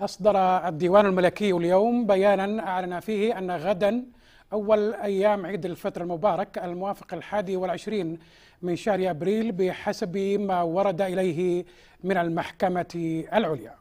أصدر الديوان الملكي اليوم بيانا أعلن فيه أن غدا أول أيام عيد الفطر المبارك الموافق الحادي والعشرين من شهر أبريل بحسب ما ورد إليه من المحكمة العليا.